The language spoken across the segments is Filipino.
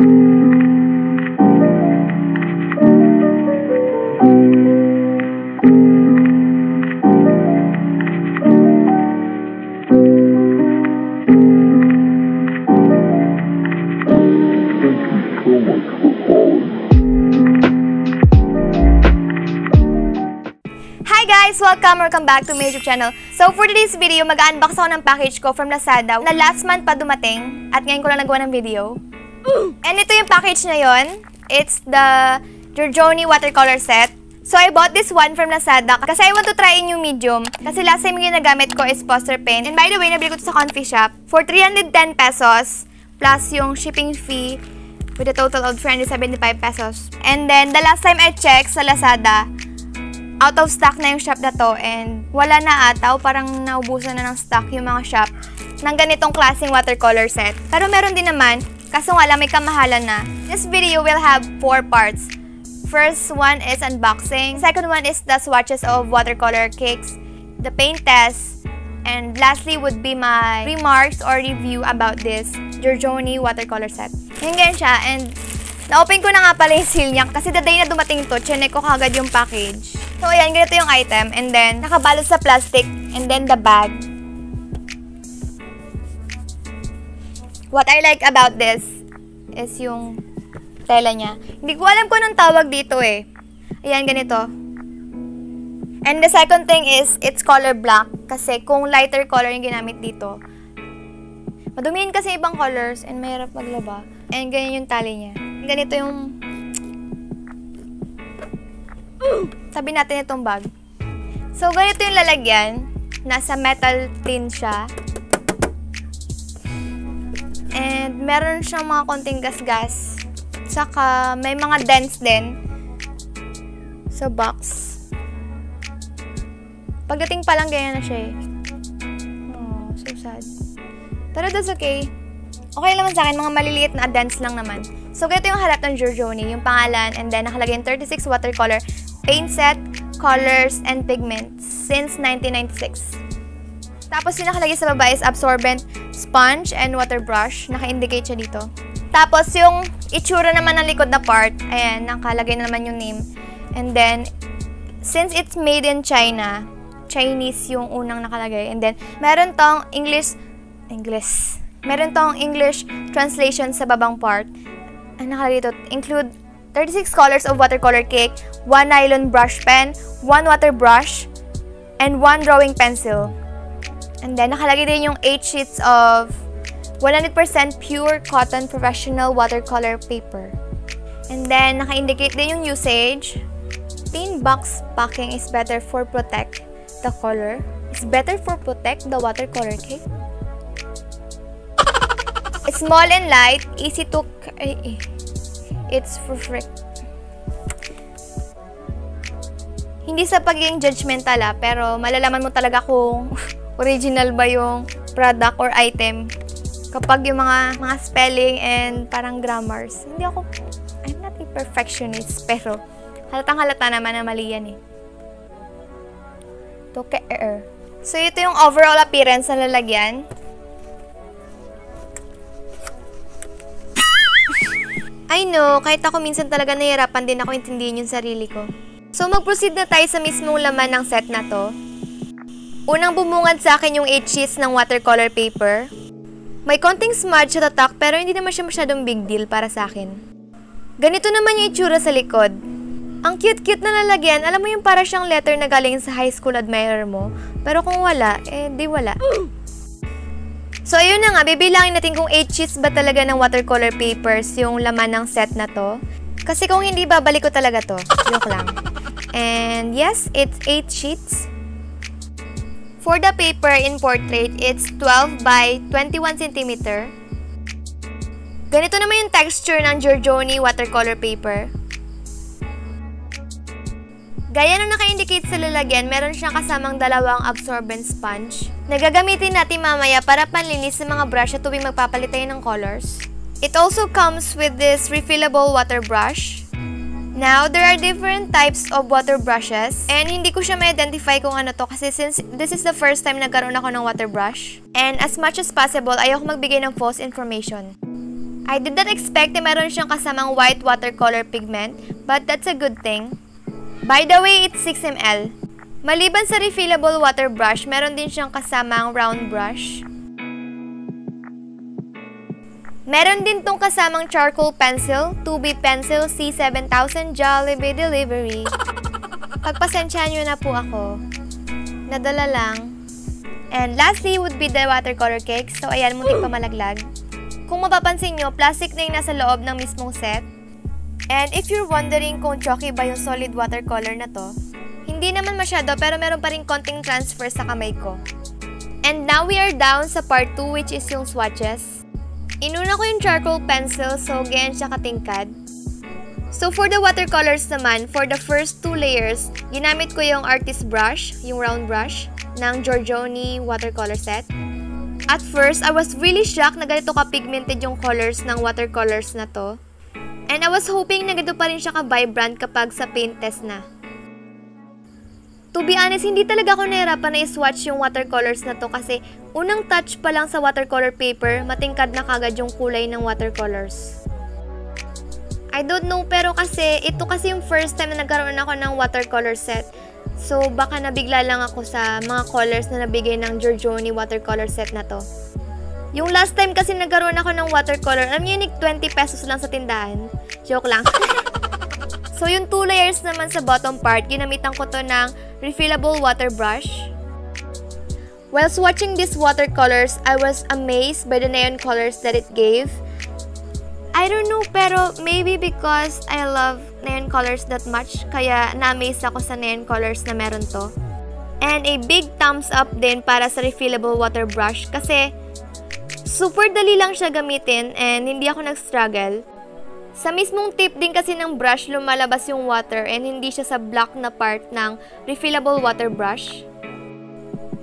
Hi guys! Welcome! Welcome back to my YouTube channel. So for today's video, mag-unbox ako ng package ko from Lazada na last month pa dumating at ngayon ko lang nagawa ng video. And ito yung package na yon. It's the Giorgione watercolor set. So I bought this one from Lazada kasi I want to try a new medium. Kasi last time yung ginagamit ko is poster pen. And by the way, nabili ko ito sa Confi Shop for 310 pesos plus yung shipping fee with a total of 375 pesos. And then, the last time I checked sa Lazada, out of stock na yung shop na to and wala na ataw, parang naubusan na ng stock yung mga shop ng ganitong klaseng watercolor set. Pero meron din naman, kaso nga lang may kamahalan na. This video will have four parts. First one is unboxing. Second one is the swatches of watercolor cakes, the paint test, and lastly would be my remarks or review about this Giorgione watercolor set. Ganyan siya, and na-open ko na nga pala yung seal niya kasi the day na dumating to, chinek ko kagad yung package. So, ayan, ganito yung item. And then, nakabalot sa plastic. And then, the bag. What I like about this is yung tela niya. Hindi ko alam kung anong tawag dito eh. Ayan, ganito. And the second thing is, it's color black. Kasi kung lighter color yung ginamit dito, madumihin kasi ibang colors and mahirap maglaba. And ganyan yung tali niya. Ganito yung Sabi natin itong bag. So, ganito yung lalagyan. Nasa metal tin siya. And meron siyang mga konting gas-gas. Saka, may mga dents din sa box. Pagdating pa lang, ganyan na siya eh. Oh, so sad. Pero that's okay. Okay naman sa akin, mga maliliit na dents lang naman. So, ganito yung harap ng Giorgione, yung pangalan, and then nakalagay yung 36 watercolor paint set, colors, and pigments since 1996. Tapos yung nakalagay sa baba is absorbent sponge and water brush. Naka-indicate siya dito. Tapos yung itsura naman ng likod na part, ayan, nakalagay na naman yung name. And then, since it's made in China, Chinese yung unang nakalagay. And then, meron tong English, English, meron tong English translation sa babang part. Ang nakalagay dito, include 36 colors of watercolor cake, 1 nylon brush pen, 1 water brush, and 1 drawing pencil. And then, nakalagay din yung 8 sheets of 100% pure cotton professional watercolor paper. And then, naka-indicate din yung usage. Tin box packing is better for protect the color. Is better for protect the watercolor cake. Small and light, easy to... Eh, eh. It's frick. Hindi sa pagiging judgmental ah, pero malalaman mo talaga kung original ba yung product or item kapag yung mga mga spelling and parang grammars. Hindi ako, I'm not a perfectionist, pero halatang halata naman na mali yan eh. To care. So, ito yung overall appearance na lalagyan. I know, kahit ako minsan talaga nahihirapan din ako intindihin yung sarili ko. So, mag-proceed na tayo sa mismong laman ng set na to. Unang bumungad sa akin yung 8 sheets ng watercolor paper. May konting smudge sa tatak pero hindi naman siya masyadong big deal para sa akin. Ganito naman yung itsura sa likod. Ang cute-cute na lalagyan, alam mo yung para siyang letter na galing sa high school admirer mo. Pero kung wala, eh di wala. So, ayun na nga, bibilangin natin kung 8 sheets ba talaga ng watercolor papers yung laman ng set na to. Kasi kung hindi, babalik ko talaga to. Joke lang. And yes, it's 8 sheets. For the paper in portrait, it's 12 by 21 cm. Ganito naman yung texture ng Giorgione watercolor paper. Gaya ng naka-indicate sa lalagyan, meron siyang kasamang dalawang absorbent sponge na gagamitin natin mamaya para panlinis sa mga brush at tuwing magpapalit tayo ng colors. It also comes with this refillable water brush. Now, there are different types of water brushes and hindi ko siya ma-identify kung ano to kasi since this is the first time nagkaroon ako ng water brush. And as much as possible, ayoko magbigay ng false information. I did not expect na meron siyang kasamang white watercolor pigment, but that's a good thing. By the way, it's 6ml. Maliban sa refillable water brush, meron din siyang kasamang round brush. Meron din tong kasamang charcoal pencil, 2B pencil C7000 Jollibee Delivery. Pagpasensyahan nyo na po ako. Nadala lang. And lastly would be the watercolor cake. So ayan, muntik pa malaglag. Kung mapapansin nyo, plastic na yung nasa loob ng mismong set. And if you're wondering kung chalky ba yung solid watercolor na to, hindi naman masyado pero meron pa rin konting transfer sa kamay ko. And now we are down sa part 2 which is yung swatches. Inuna ko yung charcoal pencil so ganyan siya katingkad. So for the watercolors naman, for the first two layers, ginamit ko yung artist brush, yung round brush, ng Giorgione watercolor set. At first, I was really shocked na ganito ka-pigmented yung colors ng watercolors na to. And I was hoping na ganito pa rin siya ka-vibrant kapag sa paint test na. To be honest, hindi talaga ako nahirapan na i-swatch yung watercolors na to kasi unang touch pa lang sa watercolor paper, matingkad na kagad yung kulay ng watercolors. I don't know, pero kasi ito kasi yung first time na nagkaroon ako ng watercolor set. So, baka nabigla lang ako sa mga colors na nabigay ng Giorgione watercolor set na to. Yung last time kasi nagkaroon ako ng watercolor, alam niyo yung 20 pesos lang sa tindahan. Joke lang. so, yung two layers naman sa bottom part, ginamitan ko to ng refillable water brush. While swatching these watercolors, I was amazed by the neon colors that it gave. I don't know, pero maybe because I love neon colors that much, kaya na-amaze ako sa neon colors na meron to. And a big thumbs up din para sa refillable water brush kasi super dali lang siya gamitin and hindi ako nag-struggle. Sa mismong tip din kasi ng brush, lumalabas yung water and hindi siya sa black na part ng refillable water brush.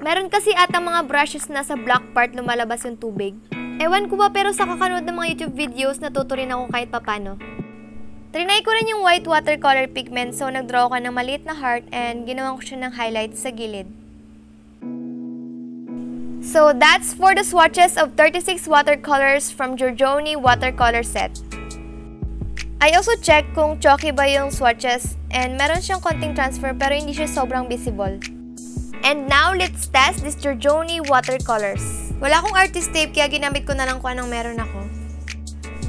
Meron kasi atang mga brushes na sa black part lumalabas yung tubig. Ewan ko ba pero sa kakanood ng mga YouTube videos natuto rin ako kahit papano. Trinay ko rin yung white watercolor pigment so nagdraw ko ng maliit na heart and ginawan ko siya ng highlights sa gilid. So that's for the swatches of 36 watercolors from Giorgione watercolor set. I also checked kung chalky ba yung swatches and meron siyang konting transfer pero hindi siya sobrang visible. And now let's test this Giorgione watercolors. Wala akong artist tape kaya ginamit ko na lang kung anong meron ako.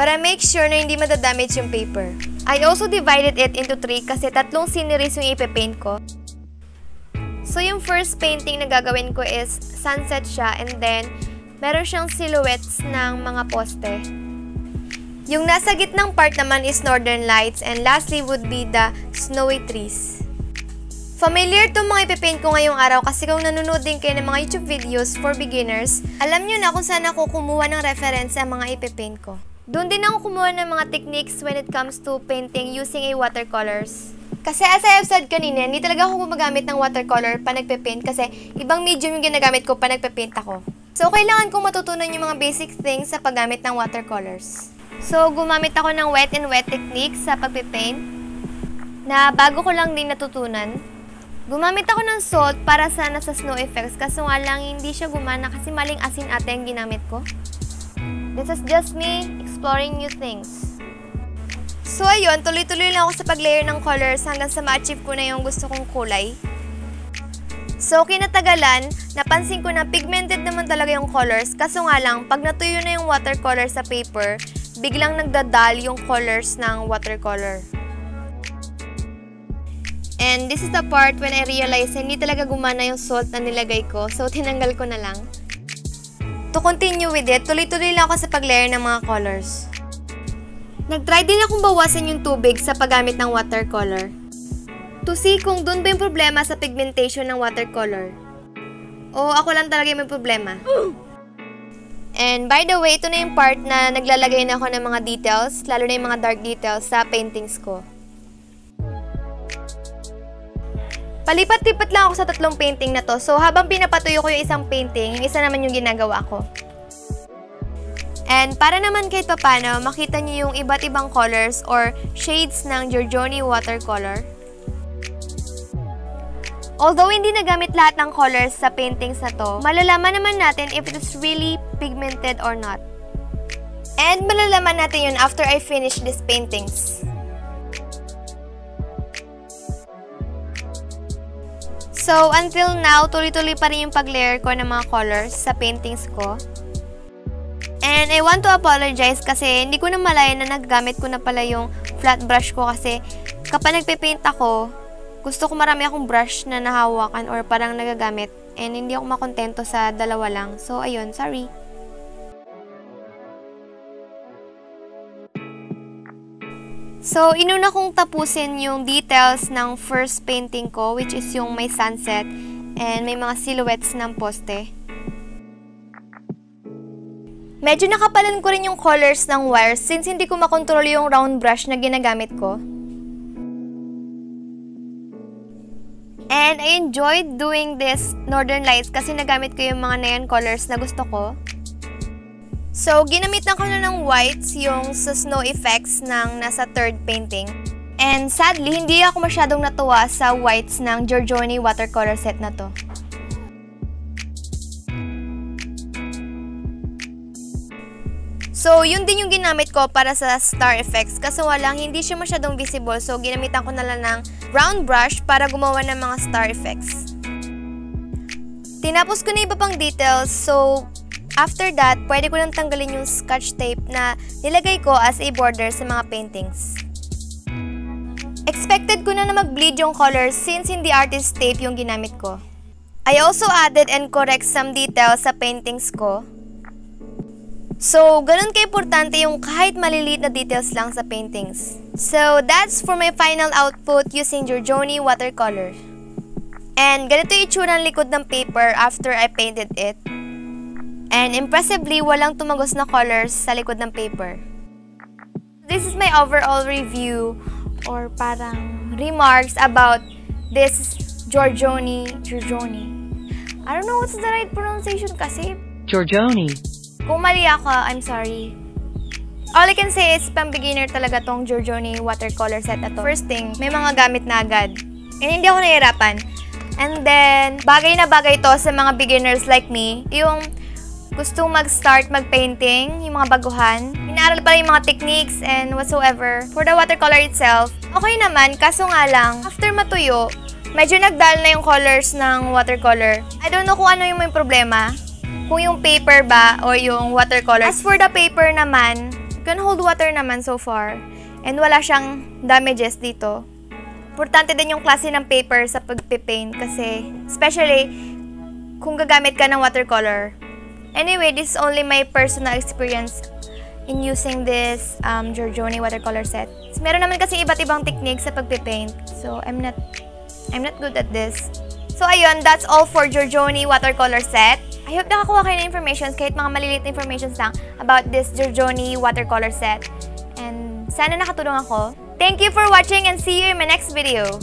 I make sure na hindi madadamage yung paper. I also divided it into three kasi tatlong sceneries yung ipipaint ko. So yung first painting na gagawin ko is sunset siya and then meron siyang silhouettes ng mga poste. Yung nasa gitnang part naman is northern lights and lastly would be the snowy trees. Familiar to mga ipipaint ko ngayong araw kasi kung nanonood din kayo ng mga YouTube videos for beginners, alam nyo na kung saan ako kumuha ng reference sa mga ipipaint ko. Doon din ako kumuha ng mga techniques when it comes to painting using a watercolors. Kasi as I have said kanina, hindi talaga ako gumagamit ng watercolor pa nagpe-paint kasi ibang medium yung ginagamit ko pa nagpe-paint ako. So, kailangan kong matutunan yung mga basic things sa paggamit ng watercolors. So, gumamit ako ng wet and wet technique sa pagpe-paint na bago ko lang din natutunan. Gumamit ako ng salt para sana sa snow effects kaso nga lang hindi siya gumana kasi maling asin ate ang ginamit ko. This is just me exploring new things. So ayun, tuloy-tuloy lang ako sa pag-layer ng colors hanggang sa ma-achieve ko na yung gusto kong kulay. So kinatagalan, napansin ko na pigmented naman talaga yung colors kaso nga lang, pag natuyo na yung watercolor sa paper, biglang nagdadal yung colors ng watercolor. And this is the part when I realized hindi talaga gumana yung salt na nilagay ko. So, tinanggal ko na lang. To continue with it, tuloy-tuloy lang ako sa pag-layer ng mga colors. Nag-try din akong bawasan yung tubig sa paggamit ng watercolor. To see kung dun ba yung problema sa pigmentation ng watercolor. O ako lang talaga yung may problema. And by the way, ito na yung part na naglalagay na ako ng mga details, lalo na yung mga dark details sa paintings ko. Palipat-lipat lang ako sa tatlong painting na to. So, habang pinapatuyo ko yung isang painting, yung isa naman yung ginagawa ko. And para naman kahit papano, makita niyo yung iba't ibang colors or shades ng Giorgione watercolor. Although hindi nagamit lahat ng colors sa paintings na to, malalaman naman natin if it is really pigmented or not. And malalaman natin yun after I finish these paintings. So, until now, tuloy-tuloy pa rin yung pag-layer ko ng mga colors sa paintings ko. And I want to apologize kasi hindi ko na malaya na naggamit ko na pala yung flat brush ko kasi kapag nagpe-paint ako, gusto ko marami akong brush na nahawakan or parang nagagamit and hindi ako makontento sa dalawa lang. So, ayun, sorry. So, inuna kong tapusin yung details ng first painting ko, which is yung may sunset and may mga silhouettes ng poste. Medyo nakapalan ko rin yung colors ng wires since hindi ko makontrol yung round brush na ginagamit ko. And I enjoyed doing this Northern Lights kasi nagamit ko yung mga neon colors na gusto ko. So, ginamitan ko na ng whites yung sa snow effects ng nasa third painting. And sadly, hindi ako masyadong natuwa sa whites ng Giorgione watercolor set na to. So, yun din yung ginamit ko para sa star effects. Kaso walang, hindi siya masyadong visible. So, ginamitan ko na lang ng brown brush para gumawa ng mga star effects. Tinapos ko na iba pang details. So, after that, pwede ko nang tanggalin yung scotch tape na nilagay ko as a border sa mga paintings. Expected ko na na mag-bleed yung colors since hindi artist tape yung ginamit ko. I also added and correct some details sa paintings ko So, ganun ka-importante yung kahit maliliit na details lang sa paintings. So, that's for my final output using Giorgione watercolor. And ganito yung itsura ng likod ng paper after I painted it. And impressively, walang tumagos na colors sa likod ng paper. This is my overall review or parang remarks about this Giorgione, Giorgione. I don't know what's the right pronunciation kasi. Giorgione. Kung mali ako, I'm sorry. All I can say is, pang beginner talaga tong Giorgione watercolor set na to. First thing, may mga gamit na agad. And hindi ako nahihirapan. And then, bagay na bagay to sa mga beginners like me. Yung gustong mag-start mag-painting, yung mga baguhan. Inaaral pa yung mga techniques and whatsoever. For the watercolor itself, okay naman, kaso nga lang, after matuyo, medyo nagdal na yung colors ng watercolor. I don't know kung ano yung may problema kung yung paper ba or yung watercolor. As for the paper naman, can hold water naman so far. And wala siyang damages dito. Importante din yung klase ng paper sa pagpipaint kasi especially kung gagamit ka ng watercolor. Anyway, this is only my personal experience in using this um, Giorgione watercolor set. Meron naman kasi iba't ibang technique sa pagpipaint. So, I'm not, I'm not good at this. So, ayun, that's all for Giorgione watercolor set. I hope nakakuha kayo ng information kahit mga maliliit na information lang about this Giorgione watercolor set. And sana nakatulong ako. Thank you for watching and see you in my next video.